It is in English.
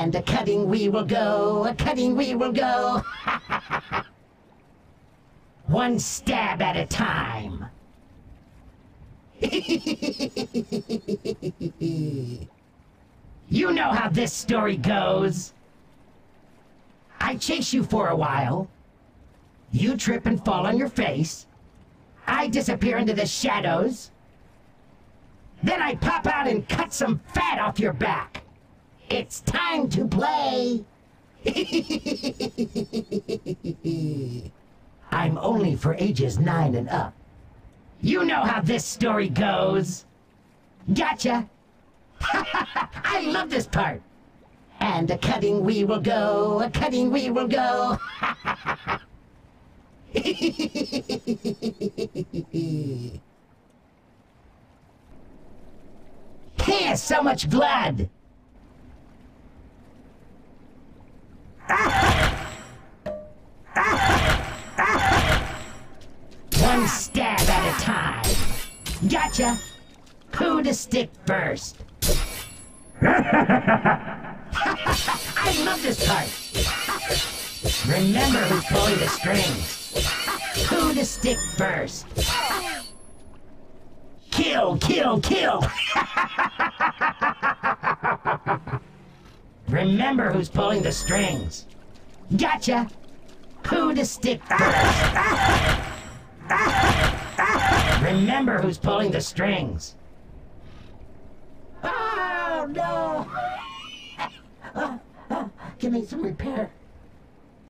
And a cutting we will go, a cutting we will go. One stab at a time. you know how this story goes. I chase you for a while. You trip and fall on your face. I disappear into the shadows. Then I pop out and cut some fat off your back. It's time to play. I'm only for ages nine and up. You know how this story goes. Gotcha. I love this part. And a cutting we will go, a cutting we will go. Here's so much blood. One stab at a time. Gotcha. Who to stick first? I love this part. Remember who's pulling the strings. Who to stick first? Kill, kill, kill! Remember who's pulling the strings. Gotcha! Who to stick first? Remember who's pulling the strings. Oh, no! Uh, uh, give me some repair.